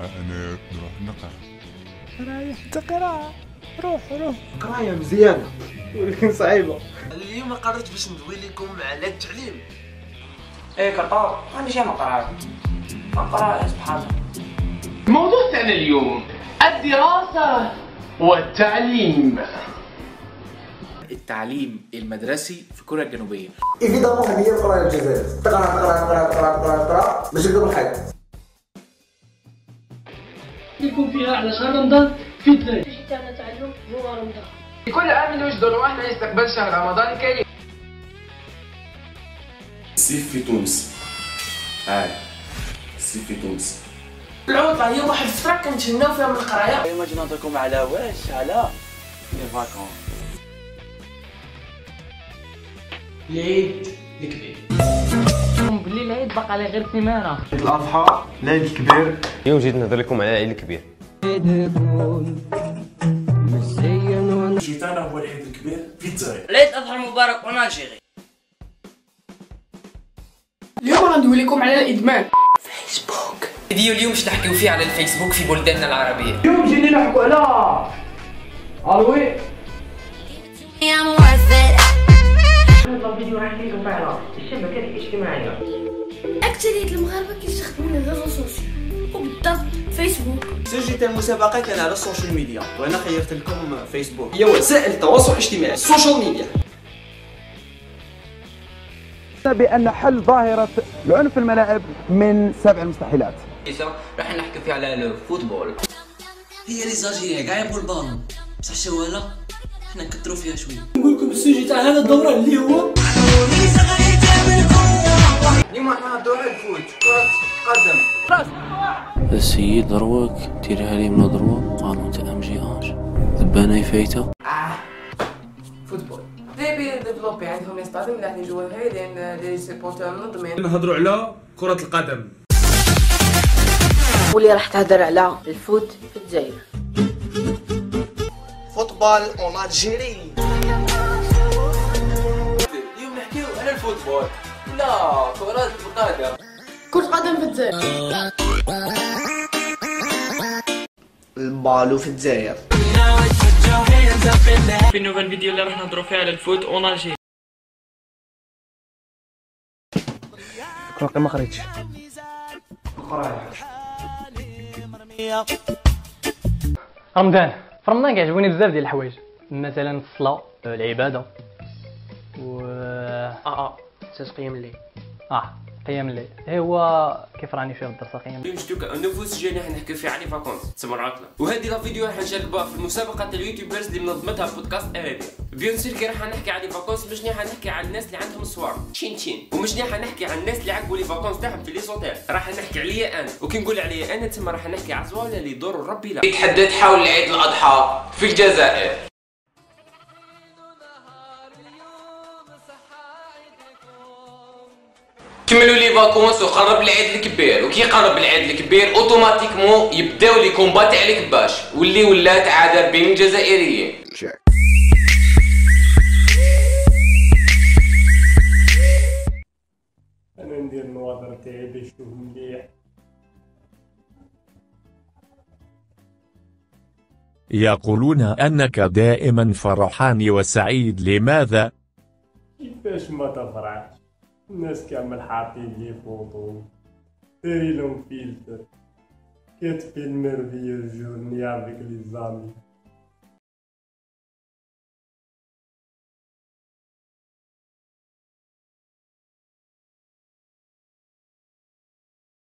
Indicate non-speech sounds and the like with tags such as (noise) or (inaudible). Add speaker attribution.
Speaker 1: أنا نروح نقرأ.
Speaker 2: رايح تقرأ. روح روح.
Speaker 3: قرايه مزيانة. ولكن (laughs) صعيبة.
Speaker 4: اليوم قررت باش ندوي لكم على التعليم.
Speaker 5: إيه كطار أنا شي ما قرأت ما قرأت بحال
Speaker 6: موضوع تاعنا اليوم. الدراسة والتعليم.
Speaker 7: التعليم المدرسي في كوريا الجنوبية.
Speaker 3: ايفيدامون هي القرايه الجزائر تقرا تقرا تقرا تقرا تقرا تقرا باش تقدر الحياة
Speaker 8: يكون فيها على شهر رمضان في الدراري تاعنا تعلم هو رمضان
Speaker 6: كل عام نوجدوا وإحنا يستقبل شهر رمضان الكريم
Speaker 9: الصيف في تونس. هاي. الصيف في تونس.
Speaker 5: العطلة هي واحد الفترة كنتهناو فيها من القراية
Speaker 7: اليوم أجي نهضركم على واش؟ على لي فاكون
Speaker 5: العيد الكبير.
Speaker 8: بلي العيد باقي عليه غير سيمانه
Speaker 3: عيد الأضحى العيد الكبير.
Speaker 10: اليوم جيت نهضر لكم على العيد الكبير.
Speaker 9: جيت أنا هو العيد الكبير في الجزائر
Speaker 5: العيد الأضحى المبارك en Algérie
Speaker 8: اليوم غندوي لكم على الإدمان.
Speaker 5: فيديو اليوم باش نحكيو فيه على الفيسبوك في بلداننا العربية.
Speaker 8: اليوم جينا نحكوا على الوي الشبكات الاجتماعية.
Speaker 11: أكثرية المغاربة كيستخدمون ال réseaux sociaux وبالضبط فيسبوك.
Speaker 4: سجلت المسابقة كان على ال social media وأنا خيرت لكم فيسبوك. هي وسائل التواصل الاجتماعي ال social
Speaker 3: media. بأن حل ظاهرة العنف في الملاعب من سبع المستحيلات
Speaker 5: راح نحكي فيه على ال football.
Speaker 4: هي les Algériens كاع يبغوا البالون بصح شوالا حنا نكثروا فيها شوية
Speaker 8: نقول لكم السوجي تاع هذا الدورة اللي هو
Speaker 4: اليوم إحنا الفوت كرة قدم
Speaker 7: السيد دروك ديرها لي من دروك قانون تاع ام جي اش ذبانه يفايته
Speaker 5: فوتبول ديبي ديفلوبي عندهم يستخدم اللي راح يجوا هاي لأن لي سيبورتور منظمين
Speaker 2: نهضروا على كرة القدم.
Speaker 8: واللي راح تهدر على الفوت في الجزائر.
Speaker 4: football en Algérie لا كرة القدم
Speaker 8: كرة قدم في الجزائر.
Speaker 4: البالون في الجزائر.
Speaker 8: في nouvelle vidéo اللي راح نهضروا فيه على ال foot en Algérie
Speaker 3: باقي ما قريتش.
Speaker 8: رمضان. في رمضان كيعجبوني بزاف ديال الحوايج. مثلا الصلاة العبادة و آه آه.
Speaker 5: أساس قيام الليل
Speaker 8: آه قيام الليل إيه هو كيف راني فيه الدراسة قيام الليل
Speaker 6: شتوك nouveau sujet راح نحكي فيه على vacances تسمى العطلة وهذه la vidéo راح نشارك في المسابقة تاع اليوتيوبرز اللي منظمتها بودكاست ارابيا bien sûr كي راح نحكي على vacances مش راح نحكي على الناس اللي عندهم صور. تشين تشين ومش راح نحكي على الناس اللي عقبوا les vacances تاعهم في les hôtels راح نحكي عليا أنا. وكي نقول عليا أنا تسمى راح نحكي على زوالة اللي يدور ربي لا.
Speaker 5: يتحدث حول عيد الأضحى في الجزائر. كملوا les vacances وقرب العيد الكبير. وكي قرب العيد الكبير automatiquement يبداو les combats تاع الكباش واللي ولات عاده بين الجزائريين.
Speaker 2: أنا ندير النواظر تاعي باش تشوف مليح.
Speaker 1: يقولون أنك دائما فرحان وسعيد. لماذا؟
Speaker 2: كيفاش ما تفرحش؟ الناس كامل حاطين لي فوطو دايرين لهم فيلتر كتفيلم ربي جورني افيك لي زامي